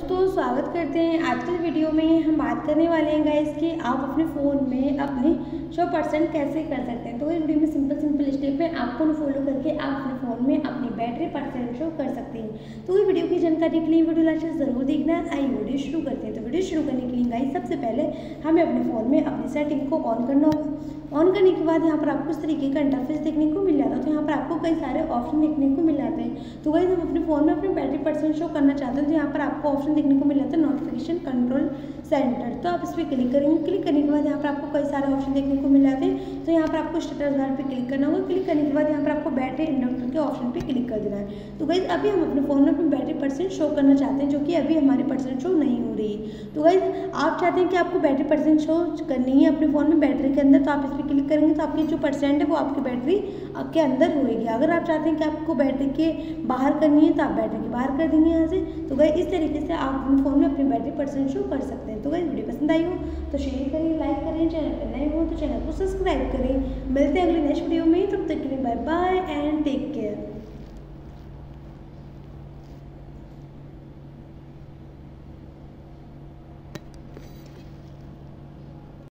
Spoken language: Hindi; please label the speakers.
Speaker 1: दोस्तों, स्वागत करते हैं आज के वीडियो में। हम बात करने वाले हैं गाइस कि आप अपने फ़ोन में अपने शो परसेंट कैसे कर सकते हैं। तो इस वीडियो में सिंपल सिंपल स्टेप है आपको फॉलो करके आप अपने फ़ोन में अपनी बैटरी परसेंट शो कर सकते हैं। तो ये वीडियो की जानकारी के लिए वीडियो लास्ट ज़रूर देखना। है आई वीडियो शुरू करते हैं। तो वीडियो शुरू करने के लिए गाइस सबसे पहले हमें अपने फ़ोन में अपनी सेटिंग को ऑन करना होगा। ऑन करने के बाद यहाँ पर आपको इस तरीके का इंटरफेस देखने को मिल जाता है। तो यहाँ पर आपको कई सारे ऑप्शन देखने को मिल जाते हैं। तो वही हम अपने फ़ोन में अपने बैटरी परसेंट शो करना चाहते हैं तो यहाँ पर आपको ऑप्शन देखने को मिल जाता है नोटिफिकेशन कंट्रोल सेंटर तो आप इस पर क्लिक करेंगे क्लिक करने के बाद यहाँ पर आपको कई सारे ऑप्शन देखने को मिल जाते हैं। तो यहाँ पर आपको स्टेटस बार पर क्लिक करना होगा। क्लिक करने के बाद यहाँ पर आपको बैटरी इंडक्टर के ऑप्शन पे क्लिक कर देना है। तो गई अभी हम अपने फ़ोन में अपनी बैटरी परसेंट शो करना चाहते हैं, जो कि अभी हमारी परसेंट शो नहीं हो रही। तो गई आप चाहते हैं कि आपको बैटरी परसेंट शो करनी है अपने फ़ोन में बैटरी के अंदर तो आप इस पर क्लिक करेंगे तो आपकी जो परसेंट है वो आपकी बैटरी के अंदर होएगी। अगर आप चाहते हैं कि आपको बैटरी के बाहर करनी है तो आप बैटरी के बाहर कर देंगे यहाँ से। तो गई इस तरीके से आप अपने फ़ोन में अपनी बैटरी परसेंट शो कर सकते हैं। तो गई वीडियो पसंद आई हो तो शेयर करें लाइक करें। चैनल पर नए हो तो चैनल को सब्सक्राइब करें। मिलते हैं अगले नेक्स्ट वीडियो में। तब तक के लिए बाय बाय एंड